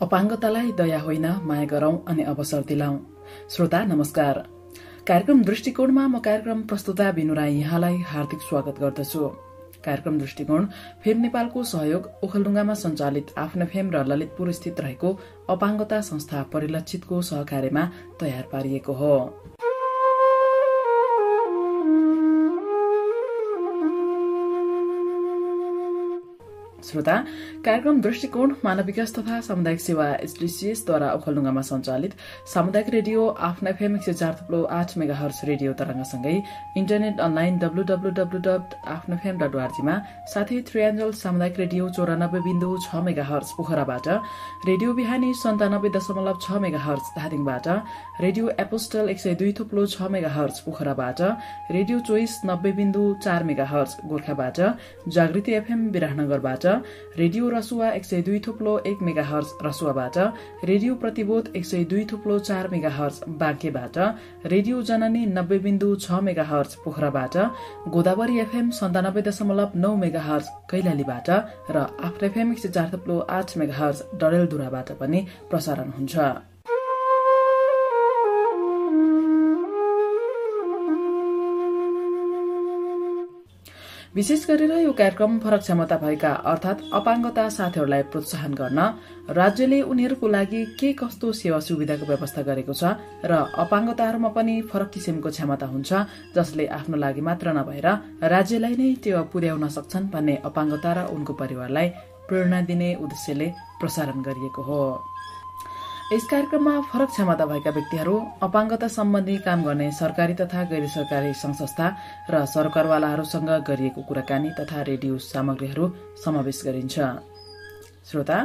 अपाङ्गतालाई दया होइन माया गरौं अनि अवसर दिलाऊ श्रोता नमस्कार। कार्यक्रम दृष्टिकोणमा म कार्यक्रम प्रस्तुता बिनु राई यहाँलाई हार्दिक स्वागत गर्दछु। कार्यक्रम दृष्टिकोण फेम नेपालको सहयोग ओखलडुङ्गामा सञ्चालित आफ्नो फेम र ललितपुर स्थित रहेको अपाङ्गता संस्था परिलक्षितको सहकार्यमा तयार पारिएको हो। श्रोता कार्यक्रम दृष्टिकोण मानव विकास तथा सामुदायिक सेवा एसडीसीएसद्वारा ओखलडुङ्गामा सञ्चालित सामुदायिक रेडियो आफ्ना एफएम एक सय चार थुप्लो आठ मेगा हर्स रेडियो तरंगसँगै इन्टरनेट अनलाइन डब्लूडब्लूडब्लू डट आफ्नो फेम डट ओआरजीमा साथै थ्रिएन्जल सामुदायिक रेडियो चौरानब्बे बिन्दु छ मेगा हर्स पोखराबाट रेडियो बिहानी सन्तानब्बे दशमलव छ मेगा हर्स धादिङबाट रेडियो एपोस्टल एक सय दुई थुप्लो छ मेगा हर्स पोखराबाट रेडियो चोइस नब्बे बिन्दु चार मेगा हर्स गोर्खाबाट जागृति एफएम विराटनगरबाट रेडियो रसुवा एक सय दुई थुप्लो एक मेगा हर्स रसुवाबाट रेडियो प्रतिबोध एक सय दुई थुप्लो चार मेगा हर्स बाँकेबाट रेडियो जननी नब्बे बिन्दु छ मेगा हर्स पोखराबाट गोदावरी एफएम सन्तानब्बे दशमलव नौ मेगा हर्स कैलालीबाट र आफ्टर एफएम एक सय चार थुप्लो आठ मेगा हर्स डडेलधुराबाट पनि प्रसारण हुन्छ। विशेष गरेर यो कार्यक्रम फरक क्षमता भएका अर्थात अपाङ्गता साथीहरूलाई प्रोत्साहन गर्न राज्यले उनीहरूको लागि के कस्तो सेवा सुविधाको व्यवस्था गरेको छ र अपाङ्गताहरूमा पनि फरक किसिमको क्षमता हुन्छ जसले आफ्नो लागि मात्र नभएर राज्यलाई नै टेवा पुर्याउन सक्छन् भन्ने अपाङ्गता र उनको परिवारलाई प्रेरणा दिने उद्देश्यले प्रसारण गरिएको हो। यस कार्यक्रममा फरक क्षमता भएका व्यक्तिहरू अपाङ्गता सम्बन्धी काम गर्ने सरकारी तथा गैर सरकारी संस्था र सरकारवालाहरूसँग गरिएको कुराकानी तथा रेडियो सामग्रीहरू समावेश गरिन्छ। श्रोता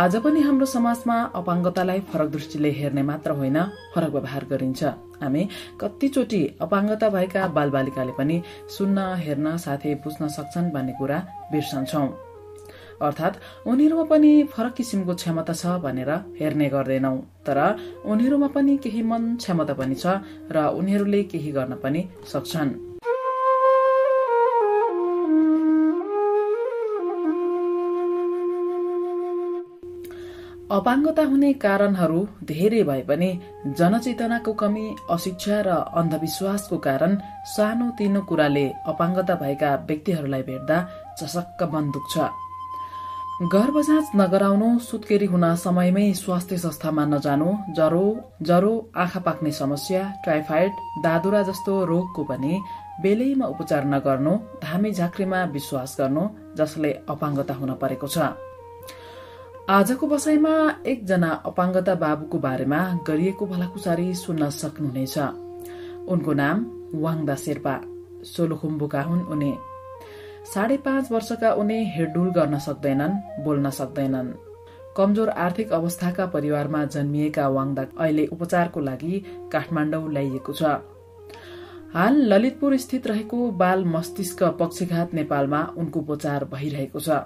आज पनि हाम्रो समाजमा अपाङ्गतालाई फरक दृष्टिले हेर्ने मात्र होइन फरक व्यवहार गरिन्छ। हामी कतिचोटि अपाङ्गता भएका बालबालिकाले पनि सुन्न हेर्न साथै बुझ्न सक्छन् भन्ने कुरा बिर्सन्छौं। अर्थात् उनीहरूमा पनि फरक किसिमको क्षमता छ भनेर हेर्ने गर्दैनौ। तर उनीहरूमा पनि केही मन क्षमता पनि छ र उनीहरूले केही गर्न पनि सक्छन्। अपाङ्गता हुने कारणहरू धेरै भए पनि जनचेतनाको कमी अशिक्षा र अन्धविश्वासको कारण सानो तिनो कुराले अपाङ्गता भएका व्यक्तिहरूलाई भेट्दा चसक्क मन दुख्छ गर्भ जाँच नगराउनु सुत्केरी हुन समयमै स्वास्थ्य संस्थामा नजानु ज्वरो ज्वरो आँखा पाक्ने समस्या टाइफाइड दादुरा जस्तो रोगको पनि बेलैमा उपचार नगर्नु धामी झाँक्रीमा विश्वास गर्नु जसले अपाङ्गता हुन परेको छ। आजको बसाइमा एकजना अपाङ्गता बाबुको बारेमा गरिएको भलाकुसारी सुन्न सक्नुहुनेछ। उनको नाम वाङदा शेर्पा। सोलुखुम्बुका हुन् उनी। साढे पाँच वर्षका उनी हिडडुल गर्न सक्दैनन् बोल्न सक्दैनन्। कमजोर आर्थिक अवस्थाका परिवारमा जन्मिएका वाङदा अहिले उपचारको लागि काठमाडौँ ल्याइएको छ। हाल ललितपुर स्थित रहेको बाल मस्तिष्क पक्षघात नेपालमा उनको उपचार भइरहेको छ।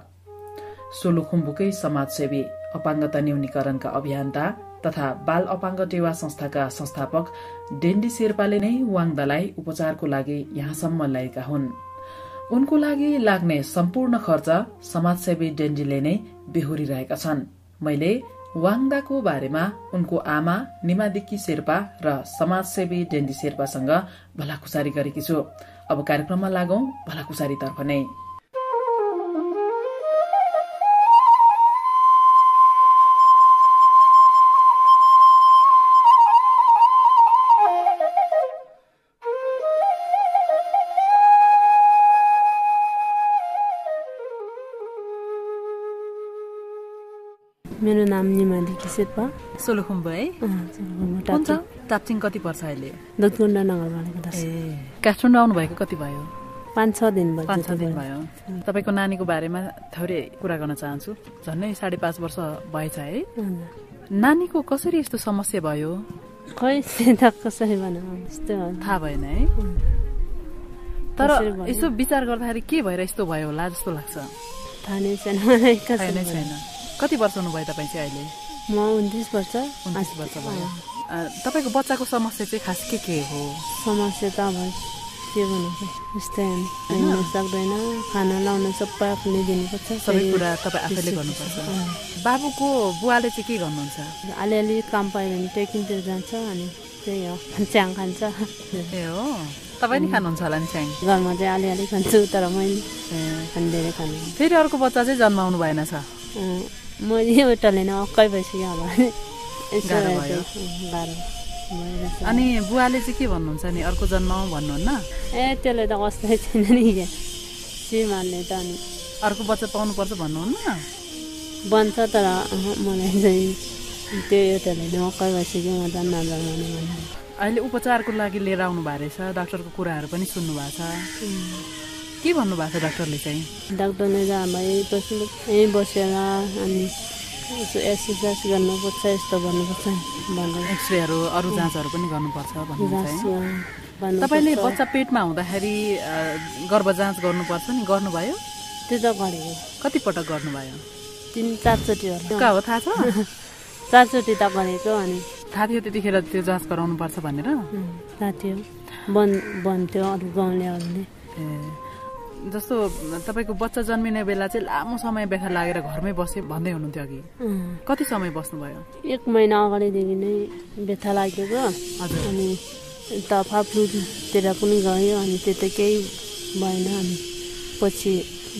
सोलुखुम्बुकै समाजसेवी अपाङ्गता न्यूनीकरणका अभियन्ता तथा बाल अपाङ्ग टेवा संस्थाका संस्थापक डेन्डी शेर्पाले नै वाङदालाई उपचारको लागि यहाँसम्म ल्याएका हुन्। उनको लागि लाग्ने सम्पूर्ण खर्च समाजसेवी डेन्डीले नै बेहोरिरहेका छन्। मैले वाङदाको बारेमा उनको आमा निमादिकी शेर्पा र समाजसेवी डेन्डी शेर्पासँग भलाकुसारी गरेकी छु। अब कार्यक्रममा लागौं भलाकुसारीतर्फ नै। मेरो नाम निमाली शेर्पा सोलुखुम्बु है टाप्चिङ कति पर्छ अहिले? दतगुन्डा नगरपालिका ए काठमाडौँ आउनुभएको कति भयो? पाँच छ दिन भयो। पाँच छ दिन भयो। तपाईँको नानीको बारेमा थोरै कुरा गर्न चाहन्छु। झन्डै साढे पाँच वर्ष भएछ है। नानीको कसरी यस्तो समस्या भयो? खै कसरी थाहा भएन है। तर यसो विचार गर्दाखेरि के भएर यस्तो भयो होला जस्तो लाग्छ। थाहा नै छैन। कति वर्ष हुनुभयो तपाईँ चाहिँ अहिले? म उन्तिस वर्ष। उन्तिस वर्ष भयो। तपाईँको बच्चाको समस्या चाहिँ खास के के हो? समस्या त अब के भन्नु यस्तै हिँड्नु सक्दैन खाना लाउन सबै आफूले दिनुपर्छ। सबै कुरा तपाईँ आफैले गर्नुपर्छ। बाबुको बुवाले चाहिँ के गर्नुहुन्छ? अलिअलि काम पायो भने ट्रेकिङतिर जान्छ अनि त्यही हो च्याङ खान्छ। ए हो। तपाईँ नि खानुहुन्छ होला नि च्याङ? घरमा चाहिँ अलिअलि खान्छु तर मैले धेरै खानु फेरि अर्को बच्चा चाहिँ जन्माउनु भएन छ? म एउटाले नै अक्कै भइसक्यो होला। अनि बुवाले चाहिँ के भन्नुहुन्छ नि? अर्को जन्माऊ भन्नुहुन्न? ए त्यसले त कस्तै छैन नि श्रीमानले त अनि अर्को बच्चा पाउनुपर्छ भन्नुहुन्न? बन्छ तर मलाई चाहिँ त्यो एउटाले नै अक्कै भइसक्यो म त भन्ने। अहिले उपचारको लागि लिएर आउनु भएको रहेछ डाक्टरको कुराहरू पनि सुन्नु भएको छ के भन्नुभएको छ डाक्टरले चाहिँ? डाक्टरले त यहीँ बस्नु यहीँ बसेर अनि एक्सर्साइज गर्नुपर्छ यस्तो भन्नुपर्छ भनेर। एक्सरेहरू अरू जाँचहरू पनि गर्नुपर्छ गर्नुपर्छ। तपाईँले बच्चा पेटमा हुँदाखेरि गर्भ जाँच गर्नुपर्छ नि? गर्नुभयो? त्यो त गरेको। कतिपटक गर्नुभयो? तिन चारचोटि हो। थाहा छ? चारचोटि त गरेको अनि। थाहा थियो त्यतिखेर त्यो जाँच गराउनुपर्छ भनेर। थाहा थियो। बन भन्थ्यो अरू गाउँलेहरूले। जस्तो तपाईँको बच्चा जन्मिने बेला चाहिँ लामो समय व्यथा लागेर घरमै बसे भन्दै हुनुहुन्थ्यो अघि। कति समय बस्नुभयो? एक महिना अगाडिदेखि नै व्यथा लागेको। अनि त फाफ्लुतिर पनि गयो अनि त्यो त केही भएन। अनि पछि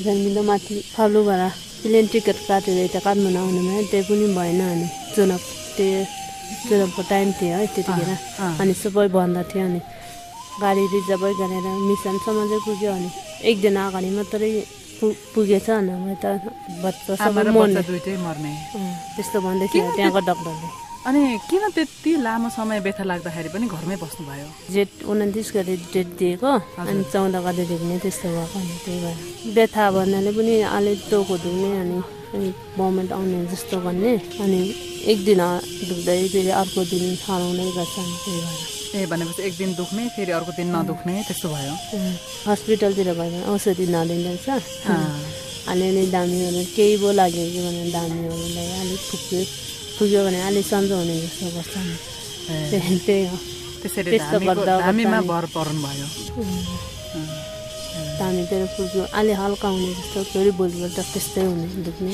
जन्मिँदा माथि फालु भएर प्लेन टिकट काटेर यता काठमाडौँ आउनु भयो त्यही पनि भएन। अनि चुनाव त्यो चुनावको टाइम थियो है त्यतिखेर। अनि सबै बन्द थियो अनि गाडी रिजर्भै गरेर मिसनसम्म चाहिँ पुग्यो अनि एक दिन अगाडि मात्रै पुगेछ नभए त मर्ने। त्यस्तो भन्दै थियो किन त्यहाँको डक्टरले। अनि किन त्यति लामो समय व्यथा लाग्दाखेरि पनि घरमै बस्नुभयो? जेठ उन्तिस गते डेट दिएको अनि चौध गतेदेखि नै त्यस्तो भएको अनि त्यही भएर। व्यथा भन्नाले पनि अलि टाउको दुख्ने अनि भमिट आउने जस्तो भन्ने अनि एक दिन दुख्दै फेरि अर्को दिन हराउने गर्छ अनि त्यही भएर। ए भनेपछि एक दिन दुख्ने फेरि अर्को दिन नदुख्ने त्यस्तो भयो। हस्पिटलतिर भयो भने औषधि नदिँदैछ अलिअलि दामीहरू केही पो लाग्यो कि भने दामीहरूलाई अलिक पुग्यो पुग्यो भने अलिक सन्चो हुने जस्तो गर्छ। त्यही हो। त्यसरी भर पर्नु भयो। दामीतिर पुग्यो अलि हल्का हुने जस्तो फेरि भोलिपल्ट त्यस्तै हुने दुख्ने।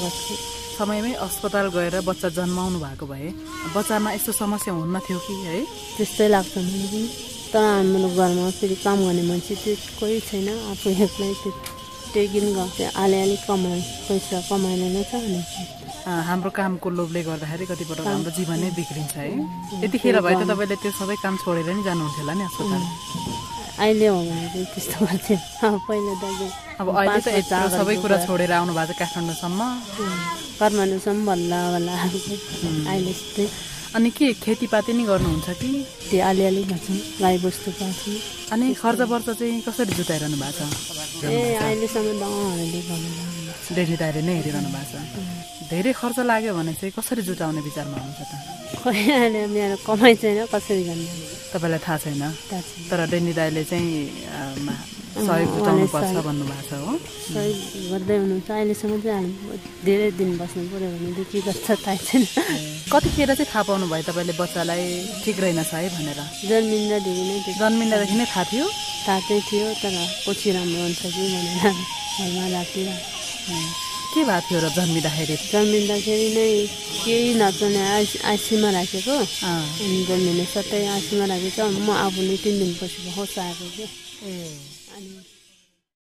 गर्छ। समयमै अस्पताल गएर बच्चा जन्माउनु भएको भए बच्चामा यस्तो समस्या हुन्न थियो कि है? त्यस्तै लाग्छ मलाई तर हाम्रो घरमा फेरि काम गर्ने मान्छे चाहिँ कोही छैन। आफू एक्लै त्यो त्यही किन गएको अलिअलि कमाइ पैसा कमाएर नै छ हाम्रो कामको लोभले गर्दाखेरि कतिपटक हाम्रो जीवनै बिग्रिन्छ है? यतिखेर भए त तपाईँले त्यो सबै काम छोडेर नि जानुहुन्थ्यो होला नि अस्पताल। अहिले हो भने त्यस्तो अब पहिला त चाहिँ अब अहिले त यत्रो सबै कुरा। छोडेर आउनु भएको छ काठमाडौँसम्म। काठमाडौँसम्म बल्ल आएको अहिले चाहिँ अनि के खेतीपाती नै गर्नुहुन्छ कि? त्यो अलिअलि गर्छौँ गाई बस्तु पाल्छौँ। अनि खर्च वर्च चाहिँ कसरी जुटाइरहनु भएको छ? ए अहिलेसम्म दाइले नै हेरिरहनु भएको छ। धेरै खर्च लाग्यो भने चाहिँ कसरी जुटाउने विचारमा हुनुहुन्छ त? खोइ अहिले मेरो कमाइ छैन कसरी गर्नु? तपाईँलाई थाहा छैन। तर डेनी दाइले चाहिँ सहयोग जुटाउनु पर्छ भन्नुभएको छ हो। सहयोग गर्दै हुनुहुन्छ। अहिलेसम्म चाहिँ हामी धेरै दिन बस्नु पऱ्यो भने के गर्छ थाहा छैन। कतिखेर चाहिँ थाहा पाउनु भयो तपाईँले बच्चालाई ठिक रहेनछ है भनेर? जन्मिँदादेखि नै जन्मिँदादेखि नै थाहा थियो? थाहा चाहिँ थियो तर पछि राम्रो हुन्छ कि भनेर घरमा राखिरहेको के भएको थियो र जन्मिँदाखेरि? जन्मिँदाखेरि नै केही नचल्ने आइस आइसीमा राखेको। अनि जन्मिने सट्टै आइसीमा राखेको। म आफू नै तिन दिनपछि होस आएको कि। ए। अनि